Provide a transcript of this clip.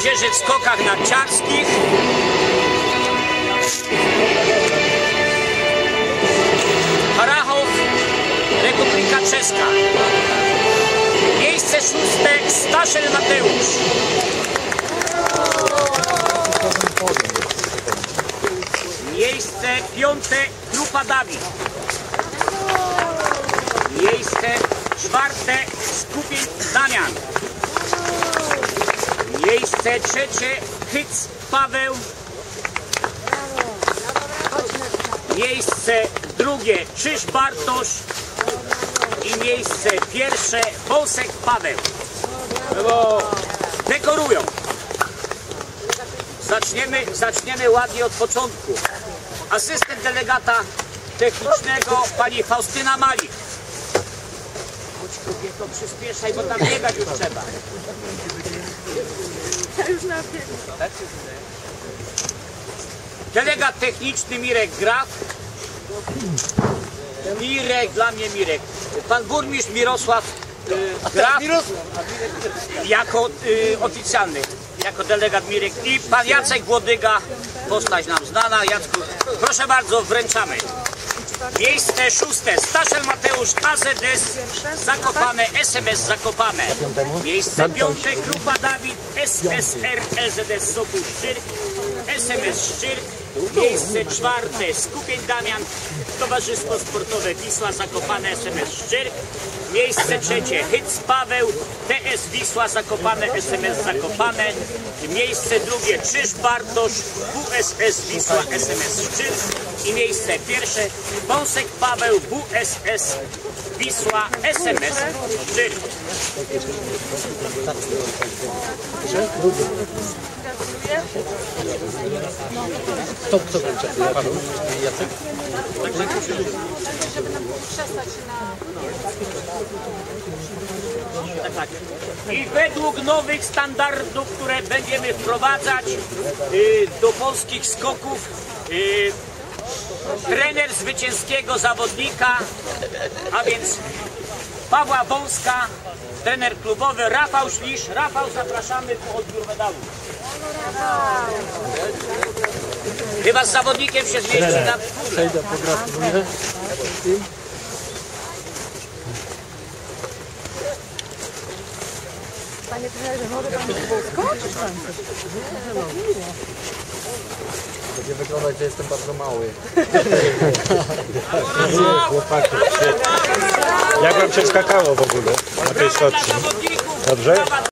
młodzieży w skokach narciarskich. Harachow, Republika Czeska. Miejsce szóste Staszel Mateusz. Miejsce piąte Grupa Dawid. Miejsce czwarte Skupień Damian. Miejsce trzecie Hyc Paweł. Miejsce drugie Czyż Bartosz. I miejsce pierwsze Wąsek Paweł. Dekorują. Zaczniemy, zaczniemy ładnie od początku. Asystent delegata technicznego pani Faustyna Malik. Chodź kobieto, przyspieszaj, bo tam biegać już trzeba. Delegat techniczny Mirek Graf. Mirek, dla mnie Mirek. Pan burmistrz Mirosław y, Graf jako y, oficjalny, jako delegat Mirek i pan Jacek Głodyga, postać nam znana. Jacku, proszę bardzo, wręczamy. Miejsce szóste, Staszel Mateusz, AZS Zakopane, SMS Zakopane. Miejsce piąte, Grupa Dawid, SSR, LZS Sokół Szczyrk, SMS Szczyrk. Miejsce czwarte, Skupień Damian, Towarzystwo Sportowe Wisła Zakopane, SMS Szczyrk. Miejsce trzecie, Hyc Paweł, TS Wisła Zakopane, SMS Zakopane. Miejsce drugie, Czyż Bartosz, WSS Wisła, SMS Szczyrk. I miejsce pierwsze, Wąsek Paweł, WSS Wisła, SMS Szczyrk. Kto, kto kończy? Paweł? Jacek? Tak, tak. I według nowych standardów, które będziemy wprowadzać y, do polskich skoków, y, trener zwycięskiego zawodnika, a więc Pawła Wąska, trener klubowy Rafał Ślisz. Rafał, zapraszamy po odbiór medalu. Chyba z zawodnikiem się zmieści na Przejdę, pogratuluję. Panie trenerze, może pan skoczyć pan? Będzie wyglądać, że jestem bardzo mały. Chłopaki, świetnie. Jak wam się skakało w ogóle na tej zawodników. Dobrze?